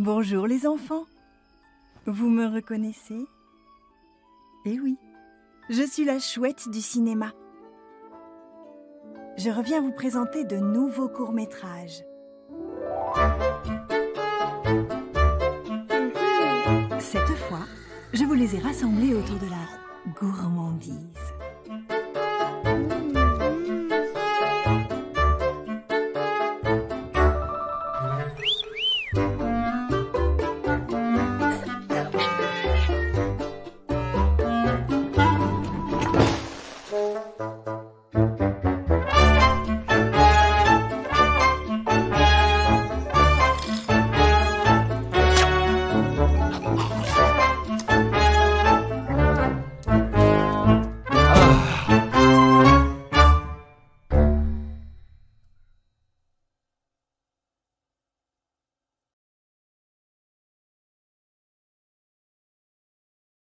Bonjour les enfants. Vous me reconnaissez? Eh oui, je suis la chouette du cinéma. Je reviens vous présenter de nouveaux courts-métrages. Cette fois, je vous les ai rassemblés autour de la gourmandise.